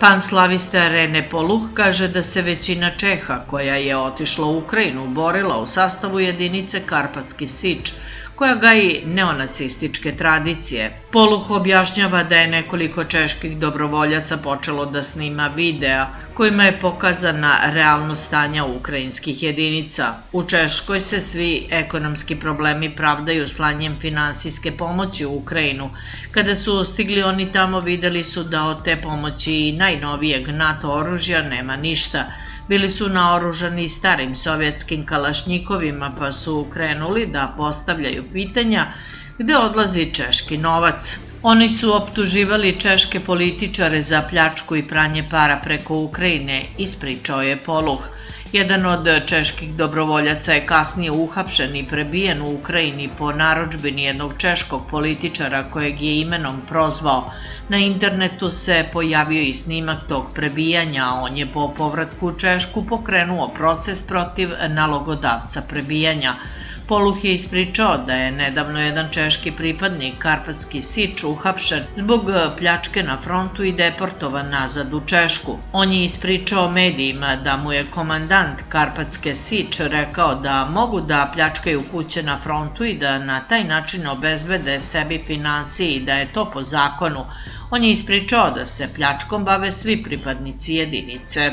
Pan slavista Rene Poluh kaže da se većina Čeha koja je otišla u Ukrajinu borila u sastavu jedinice Karpatski Sič, koja gaji neonacističke tradicije. Poluh objašnjava da je nekoliko čeških dobrovoljaca počelo da snima videa kojima je pokazana realno stanja ukrajinskih jedinica. U Češkoj se svi ekonomski problemi pravdaju slanjem finansijske pomoći u Ukrajinu. Kada su stigli oni tamo videli su da od te pomoći i najnovijeg NATO oružja nema ništa. Bili su naoružani starim sovjetskim kalašnjikovima pa su krenuli da postavljaju pitanja gde odlazi češki novac. Oni su optuživali češke političare za pljačku i pranje para preko Ukrajine, ispričao je Poluh. Jedan od čeških dobrovoljaca je kasnije uhapšen i prebijen u Ukrajini po naročbini jednog češkog političara kojeg je imenom prozvao. Na internetu se pojavio i snimak tog prebijanja, a on je po povratku u Češku pokrenuo proces protiv nalogodavca prebijanja. Poluh je ispričao da je nedavno jedan češki pripadnik Karpatski Sič uhapšen zbog e, pljačke na frontu i deportovan nazad u Češku. On je ispričao medijima da mu je komandant Karpatske Sič rekao da mogu da pljačkaju kuće na frontu i da na taj način obezbede sebi finansije i da je to po zakonu. On je ispričao da se pljačkom bave svi pripadnici jedinice.